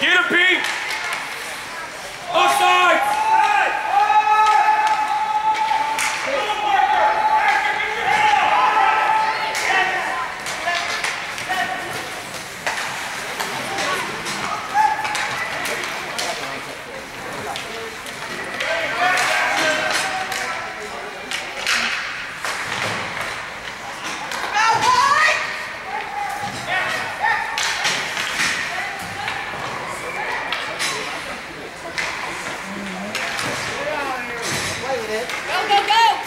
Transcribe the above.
Get him, Pete! Go, go, go!